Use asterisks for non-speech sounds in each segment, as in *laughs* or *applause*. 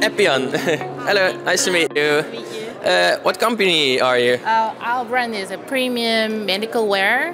Aepion. *laughs* Hello, nice to meet you. meet you. Uh, what company are you? Uh, our brand is a premium medical wear,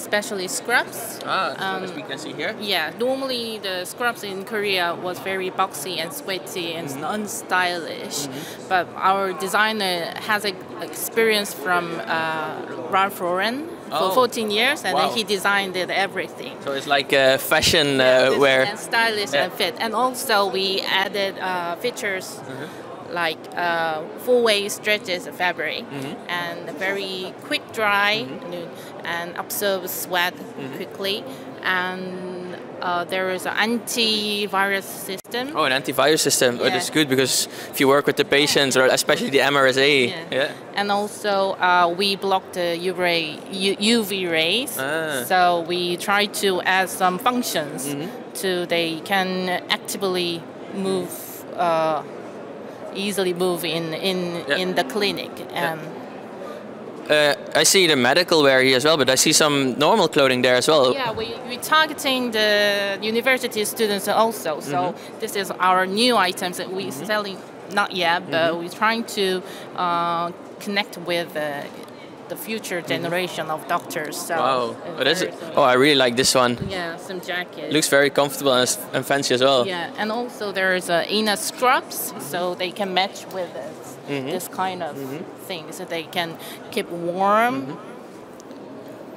especially scrubs. Ah, Um, as we can see here. Yeah, normally the scrubs in Korea was very boxy and sweaty and unstylish, but our designer has a experience from uh, Ralph Lauren Oh. for 14 years, and Wow. then he designed it everything. So it's like uh, fashion uh, wear. and stylish Yeah. and fit. And also we added uh, features Mm-hmm. Like uh, four-way stretches of fabric Mm-hmm. and very quick dry and absorbs sweat Mm-hmm. quickly. And uh, there is an antivirus system. Oh, an antivirus system. Oh, Yeah. that's good because if you work with the patients, or especially the MRSA, yeah. And also, uh, we block the UV, rays. Ah. So we try to add some functions Mm-hmm. to they can actively move, uh, easily move in in, Yeah. in the clinic. And Uh, I see the medical wear here as well, but I see some normal clothing there as well. yeah, we we targeting the university students also. So Mm-hmm. this is our new items that we're selling not yet, but Mm-hmm. we're trying to uh, connect with. Uh, the future generation of doctors. So Mm-hmm. Wow. Oh, that's very- oh, I really like this one. Yeah, some jacket. Looks very comfortable and, and fancy as well. Yeah, and also there is a inner scrubs, so they can match with this, Mm-hmm. this kind of thing, so they can keep warm. Mm-hmm.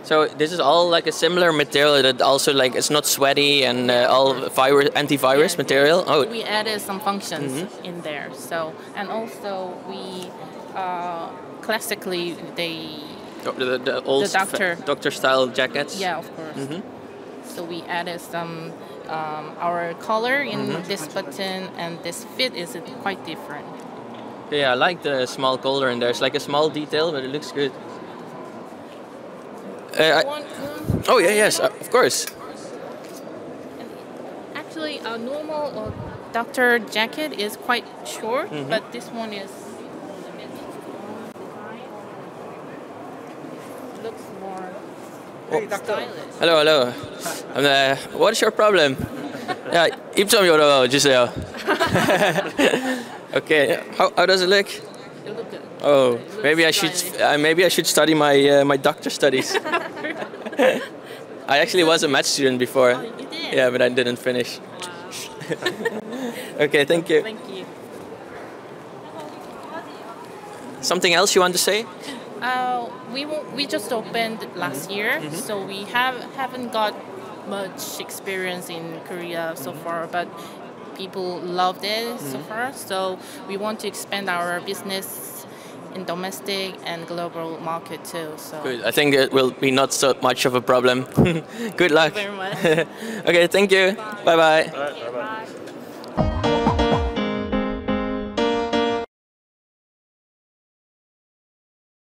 So this is all like a similar material that also like it's not sweaty and uh, all virus antivirus Yeah, material. Oh, We added some functions Mm-hmm. in there. So and also we uh, classically they the, the, the old The doctor. doctor style jackets. yeah of course. Mm-hmm. So we added some um, our color in Mm-hmm. this button and this fit is quite different. Yeah, I like the small collar in there. It's like a small detail, but it looks good. Uh, I- oh yeah, yes, uh, of course. Actually, a normal uh, doctor jacket is quite short, Mm-hmm. but this one is looks more stylish. Hello, hello. Um, uh, what is your problem? 야, 입 좀 열어주세요. okay, how, how does it look? It look good. Oh, looks maybe I should stylish. uh, maybe I should study my uh, my doctor studies. *laughs* I actually was a math student before. Oh, you did? Yeah, but I didn't finish. Wow. *laughs* Okay, thank you. Thank you. Something else you want to say? Uh, we wo- we just opened last mm-hmm. year, mm-hmm. so we have haven't got much experience in Korea so mm-hmm. far, but people loved it so far. So we want to expand our business in domestic and global market too. So Good. I think it will be not so much of a problem. *laughs* Good luck. very much. *laughs* okay, thank you. Bye bye. Bye.